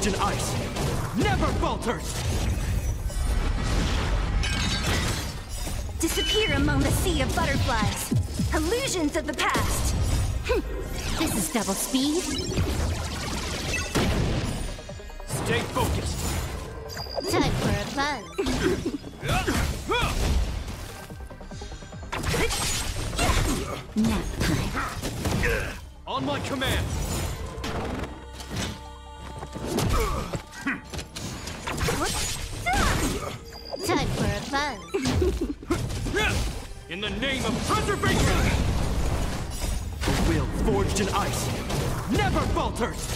forged in ice never falters! Disappear among the sea of butterflies. Illusions of the past. Hm. This is double speed. Stay focused! Time for a buzz. Nap time. On my command! Time for a buzz. In the name of preservation! The will forged in ice never falters!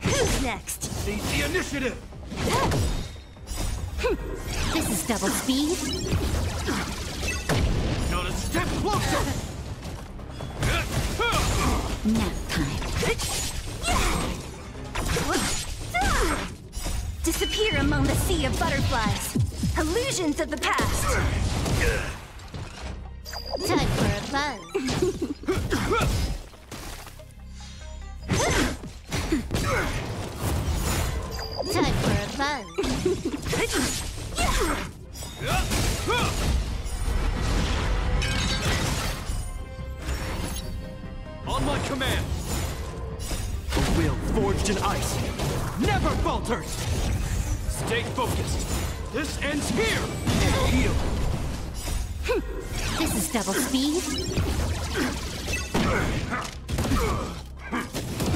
Who's next? Seize the initiative! This is double speed. Not a step closer! Nap time. Disappear among the sea of butterflies. Illusions of the past. Time for a buzz. Time for a buzz. On my command! The will forged in ice never falters! Stay focused! This ends here! Heal! Hmm. This is double speed.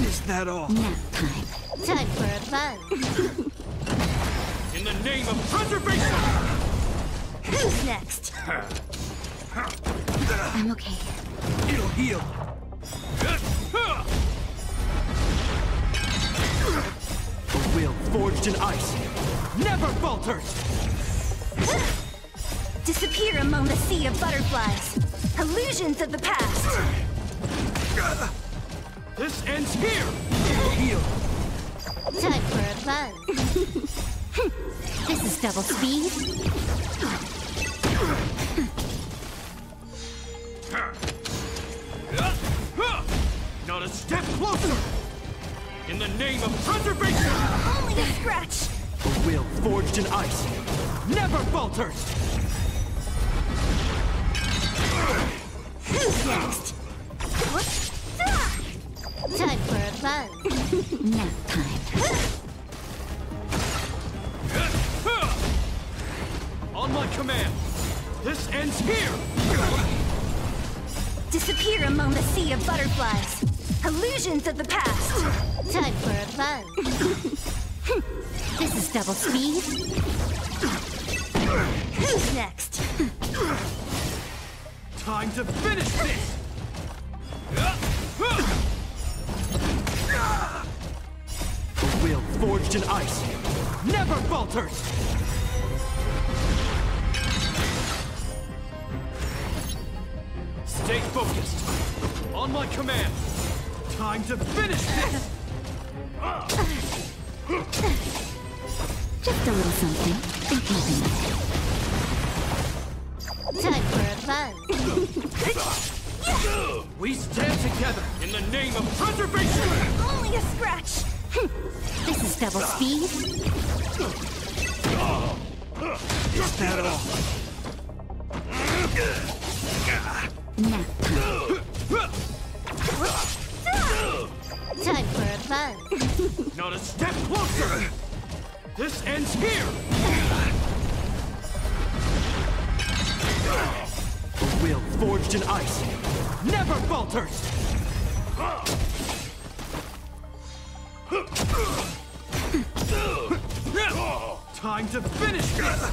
Is that all? Nap time. Time for a buzz. In the name of preservation! Who's next? I'm okay. It'll heal! The will forged in ice never falters! Disappear among the sea of butterflies. Illusions of the past. This ends here! Heal! Time for a buzz. this is double speed. Not a step closer! In the name of preservation! Only a scratch. A will forged in ice never falters! Who's next? Time for a buzz. Nap time. On my command! This ends here! Disappear among the sea of butterflies. Illusions of the past. Time for a buzz. this is double speed. Who's next? Time to finish this! The will forged in ice never falters! Stay focused! On my command! Time to finish this! Just a little something. Think nothing. Time for a buzz. We stand together in the name of preservation! Only a scratch. This is double speed. Is that all? Nap time. Time for a buzz. Not a step closer! This ends here! The will forged in ice never falters! Time to finish this!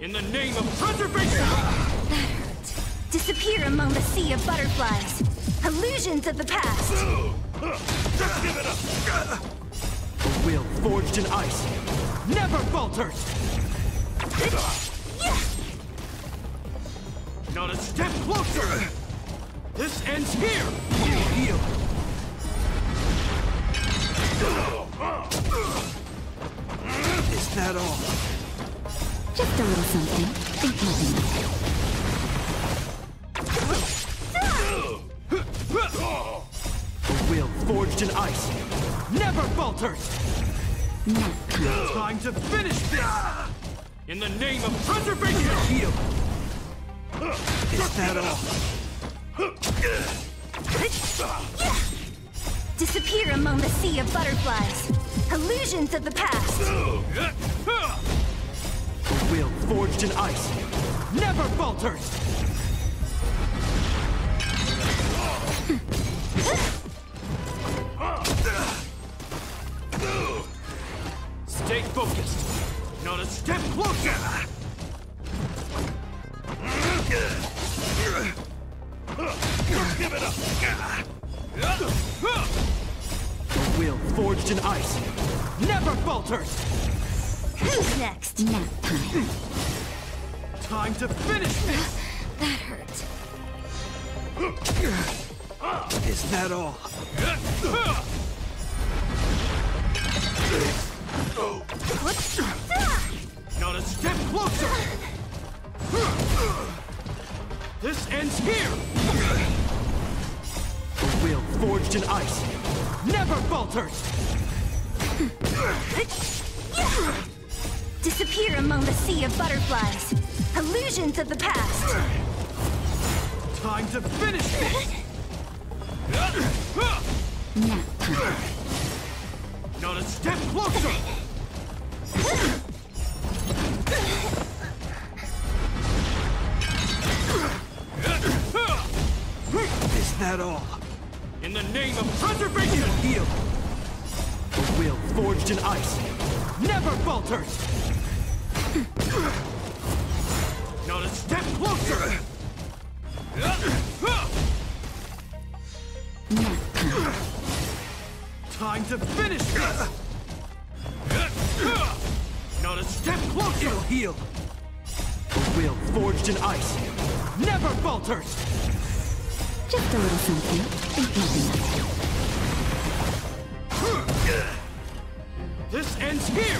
In the name of preservation! Disappear among the sea of butterflies. Illusions of the past. Just give it up! The will forged in ice never falters! Not a step closer! This ends here! Heal! Is that all? Just a little something. Think nothing. Falters! Time to finish this! In the name of preservation! Heal! Is that all? Disappear among the sea of butterflies. Illusions of the past. The will forged in ice never falters! Stay focused! Not a step closer! Give it up! The will forged in ice never falters! Who's next? Nap time. Time to finish this! That hurt. Is that all? Not a step closer! This ends here! The will forged in ice never falters! Disappear among the sea of butterflies. Illusions of the past. Time to finish this! Time. Not a step closer! Forged in ice never falters! Not a step closer! Time. To finish this! Not a step closer! It'll heal! Will forged in ice never falters! Just a little something. It. This ends here!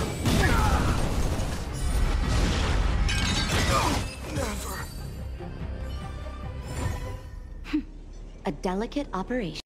Never. A delicate operation.